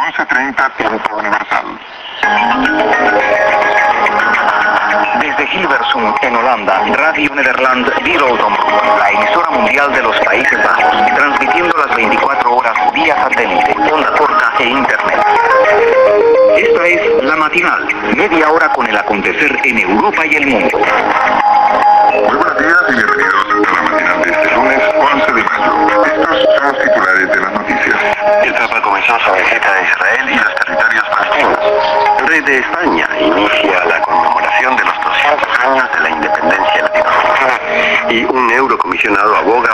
14.30 tiempo universal. Desde Hilversum, en Holanda, Radio Nederland Wereldom, la emisora mundial de los Países Bajos, transmitiendo las 24 horas vía satélite, onda corta e internet. Esta es La Matinal, media hora con el acontecer en Europa y el mundo. Muy buenos días y bienvenidos a la matinal de este lunes 11 de mayo. Estos son los titulares. El Papa comenzó su visita a Israel y los territorios palestinos. El rey de España inicia la conmemoración de los 200 años de la independencia latinoamericana y un eurocomisionado aboga